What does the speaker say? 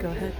Go ahead.